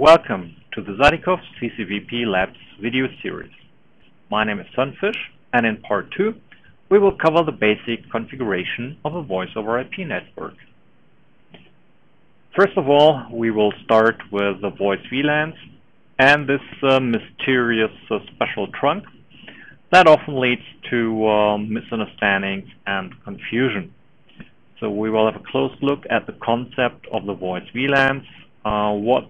Welcome to the Sadikhov CCVP Labs video series. My name is Sunfish and in part 2 we will cover the basic configuration of a voice over IP network. First of all, we will start with the voice VLANs and this uh, mysterious uh, special trunk that often leads to uh, misunderstandings and confusion. So we will have a close look at the concept of the voice VLANs, uh, what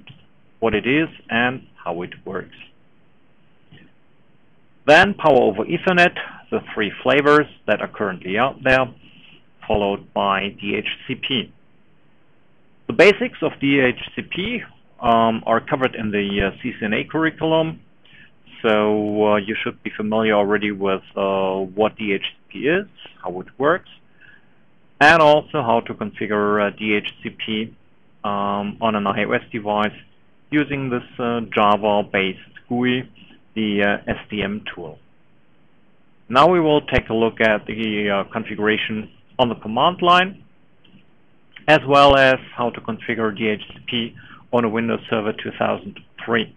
what it is and how it works. Then Power over Ethernet, the three flavors that are currently out there, followed by DHCP. The basics of DHCP um, are covered in the uh, CCNA curriculum, so uh, you should be familiar already with uh, what DHCP is, how it works, and also how to configure uh, DHCP um, on an iOS device using this uh, Java-based GUI, the uh, SDM tool. Now we will take a look at the uh, configuration on the command line, as well as how to configure DHCP on a Windows Server 2003.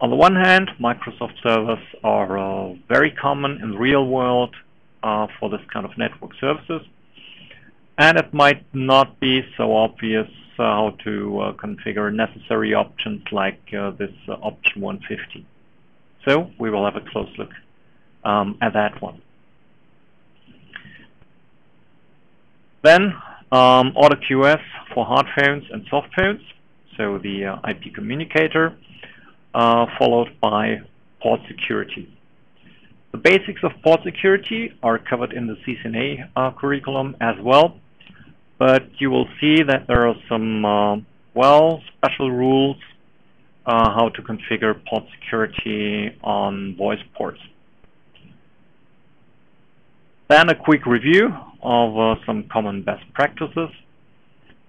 On the one hand, Microsoft servers are uh, very common in the real world uh, for this kind of network services, and it might not be so obvious how to uh, configure necessary options like uh, this uh, option 150. So we will have a close look um, at that one. Then um, AutoQoS for hard phones and soft phones, so the uh, IP communicator, uh, followed by port security. The basics of port security are covered in the CCNA uh, curriculum as well, but you will see that there are some, uh, well, special rules uh, how to configure port security on voice ports. Then a quick review of uh, some common best practices.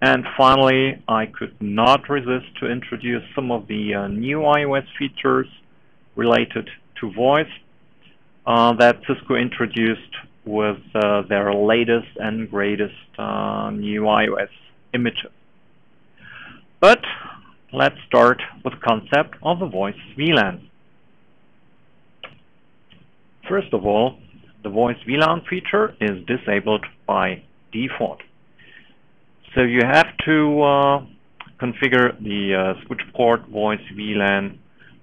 And finally, I could not resist to introduce some of the uh, new iOS features related to voice uh, that Cisco introduced with uh, their latest and greatest uh, new iOS images. But let's start with the concept of the voice VLAN. First of all, the voice VLAN feature is disabled by default. So you have to uh, configure the uh, switch port voice VLAN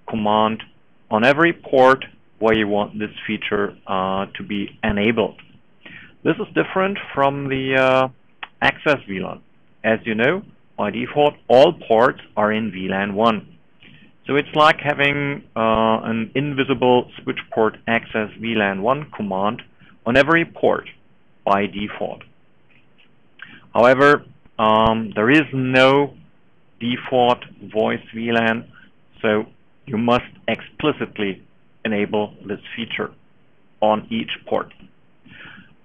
command on every port where you want this feature uh, to be enabled. This is different from the uh, access VLAN. As you know, by default, all ports are in VLAN 1. So it's like having uh, an invisible switch port access VLAN 1 command on every port by default. However, um, there is no default voice VLAN, so you must explicitly enable this feature on each port.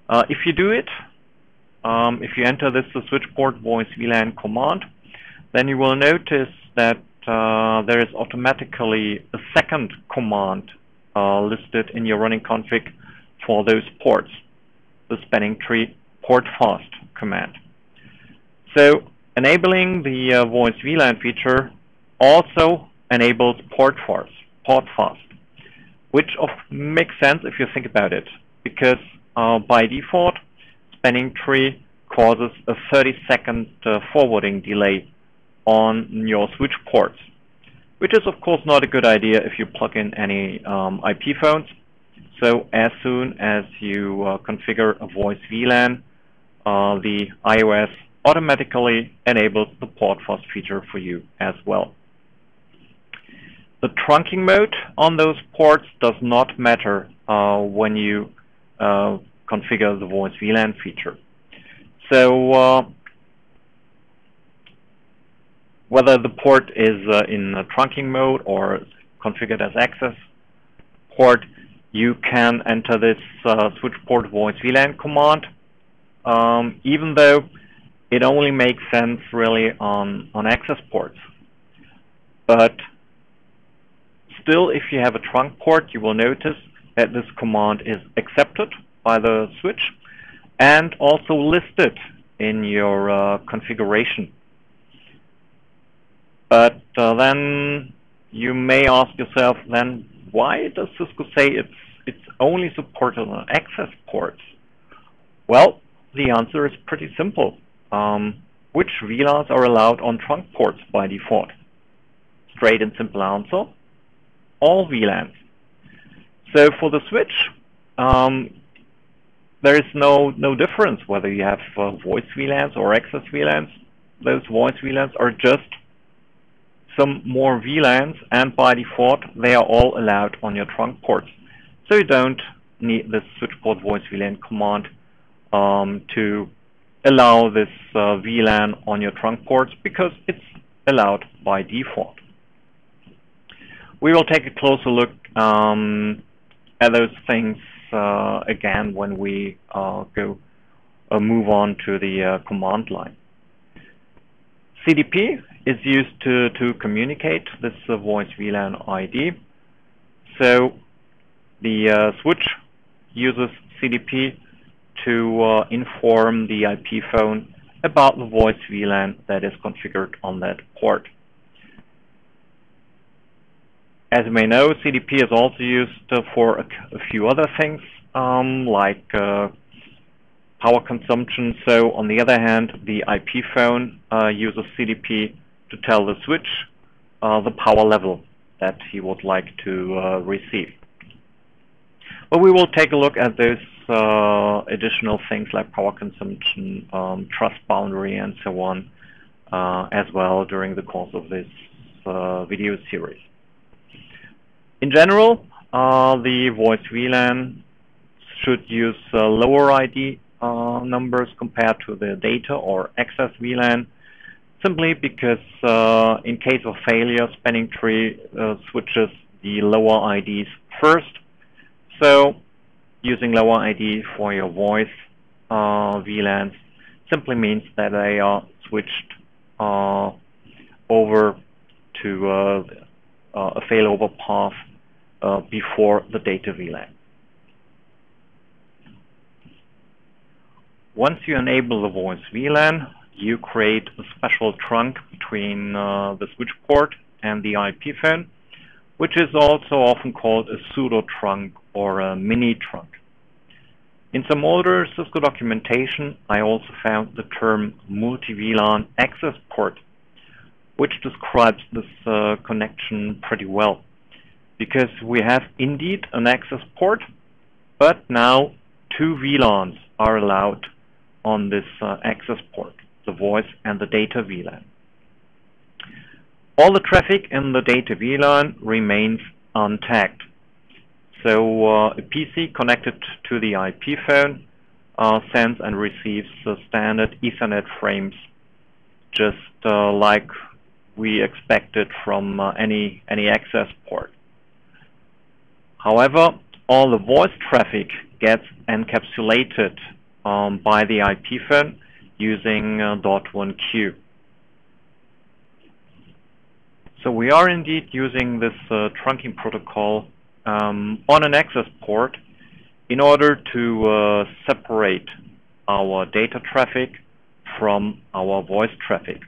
Uh, if you do it, um, if you enter this switch port voice VLAN command, then you will notice that uh, there is automatically a second command uh, listed in your running config for those ports, the spanning tree port fast command. So enabling the uh, voice VLAN feature also enables port fast, port fast which of, makes sense if you think about it, because uh, by default, spanning tree causes a 30 second uh, forwarding delay on your switch ports, which is of course not a good idea if you plug in any um, IP phones. So as soon as you uh, configure a voice VLAN, uh, the iOS automatically enables the port fast feature for you as well. The trunking mode on those ports does not matter uh, when you uh, configure the voice VLAN feature. So uh, whether the port is uh, in trunking mode or configured as access port, you can enter this uh, switch port voice VLAN command, um, even though it only makes sense really on, on access ports. But Still, if you have a trunk port, you will notice that this command is accepted by the switch and also listed in your uh, configuration. But uh, then you may ask yourself, then why does Cisco say it's it's only supported on access ports? Well, the answer is pretty simple. Um, which VLANs are allowed on trunk ports by default? Straight and simple answer, all VLANs. So for the switch, um, there is no no difference whether you have uh, voice VLANs or access VLANs. Those voice VLANs are just some more VLANs, and by default, they are all allowed on your trunk ports. So you don't need the switch port voice VLAN command um, to allow this uh, VLAN on your trunk ports because it's allowed by default. We will take a closer look um, at those things uh, again when we uh, go uh, move on to the uh, command line. CDP is used to, to communicate this uh, voice VLAN ID. So the uh, switch uses CDP to inform the IP phone about the voice VLAN that is configured on that port. As you may know, CDP is also used for a, a, few other things, um, like uh, power consumption. So on the other hand, the IP phone uh, uses CDP to tell the switch uh, the power level that he would like to uh, receive. But we will take a look at those uh, additional things like power consumption, um, trust boundary, and so on uh, as well during the course of this video series. In general, uh, the voice VLAN should use lower ID numbers compared to the data or access VLAN simply because uh, in case of failure, spanning tree uh, switches the lower IDs first. So using lower ID for your voice uh, VLANs simply means that they are switched uh, over to uh, uh, a failover path before the data VLAN. Once you enable the voice VLAN, you create a special trunk between uh, the switch port and the IP phone, which is also often called a pseudo trunk or a mini trunk. In some older Cisco documentation, I also found the term multi-VLAN access port, which describes this uh, connection pretty well. Because we have indeed an access port, but now two VLANs are allowed on this uh, access port the voice and the data VLAN. All the traffic in the data VLAN remains untagged. So uh, a PC connected to the IP phone uh, sends and receives the standard Ethernet frames, just uh, like we expected from uh, any any access port. However, all the voice traffic gets encapsulated um, by the IP phone using uh, .1q. So we are indeed using this uh, trunking protocol um, on an access port in order to uh, separate our data traffic from our voice traffic.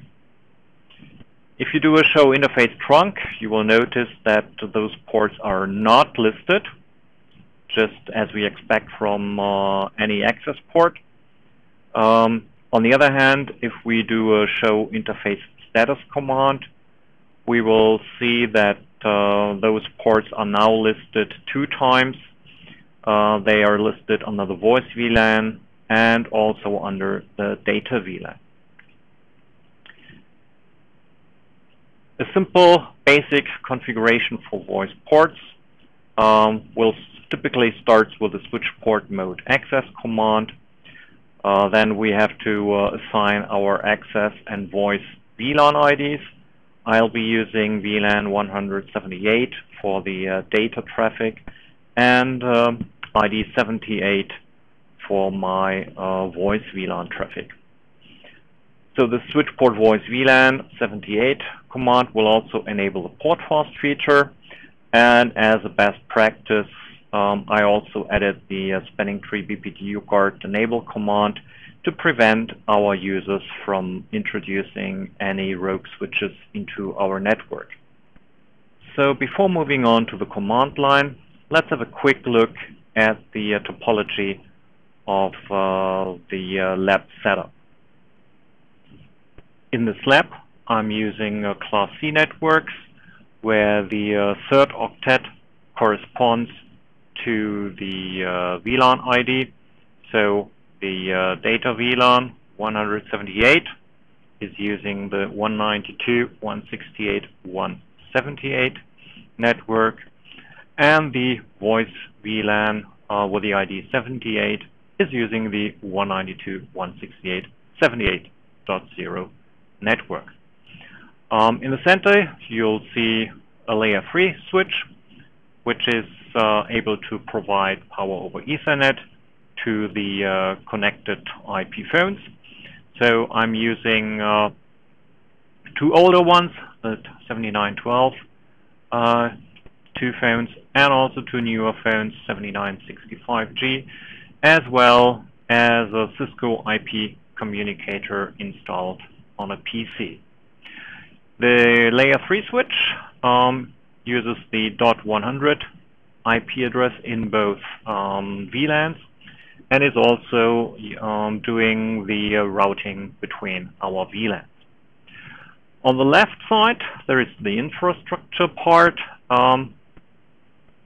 If you do a show interface trunk, you will notice that those ports are not listed, just as we expect from uh, any access port. Um, on the other hand, if we do a show interface status command, we will see that uh, those ports are now listed two times. Uh, they are listed under the voice VLAN and also under the data VLAN. A simple basic configuration for voice ports um, will typically start with the switch port mode access command uh, then we have to uh, assign our access and voice VLAN IDs. I'll be using VLAN 178 for the uh, data traffic and um, ID 78 for my uh, voice VLAN traffic. So the switch port voice VLAN 78 command will also enable the port fast feature and as a best practice um, I also added the uh, spanning tree BPDU guard enable command to prevent our users from introducing any rogue switches into our network. So before moving on to the command line, let's have a quick look at the uh, topology of uh, the uh, lab setup. In this lab, I'm using uh, Class C networks where the uh, third octet corresponds to the uh, VLAN ID. So the uh, data VLAN 178 is using the 192.168.178 network and the voice VLAN uh, with the ID 78 is using the 192.168.78.0 network. Um, in the center, you'll see a layer 3 switch, which is uh, able to provide power over Ethernet to the uh, connected IP phones. So I'm using uh, two older ones, the 7912 uh, two phones, and also two newer phones, 7965G, as well as a Cisco IP communicator installed on a PC. The layer 3 switch um, uses the .100 IP address in both um, VLANs and is also um, doing the uh, routing between our VLANs. On the left side, there is the infrastructure part. Um,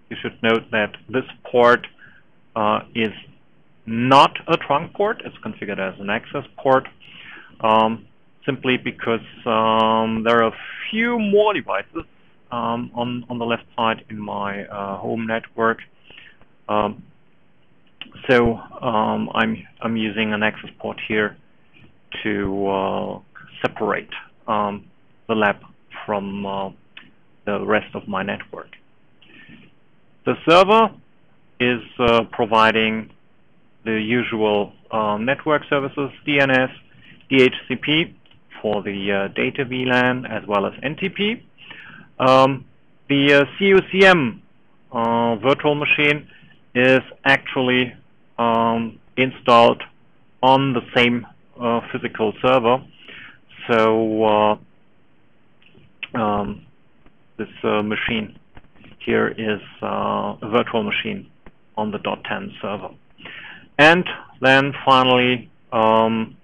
you should note that this port uh, is not a trunk port. It's configured as an access port um, simply because um, there are a few more devices um, on, on the left side in my uh, home network. Um, so um, I'm, I'm using an access port here to uh, separate um, the lab from uh, the rest of my network. The server is uh, providing the usual uh, network services, DNS, DHCP for the uh, data VLAN as well as NTP. Um, the uh, CUCM uh, virtual machine is actually um, installed on the same uh, physical server. So uh, um, this uh, machine here is a virtual machine on the .10 server. And then finally, um,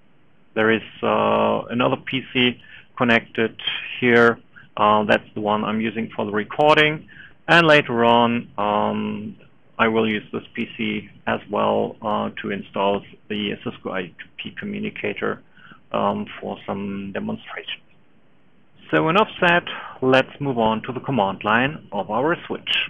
there is uh, another PC connected here. Uh, that's the one I'm using for the recording. And later on, um, I will use this PC as well uh, to install the Cisco IP communicator um, for some demonstration. So enough said, let's move on to the command line of our switch.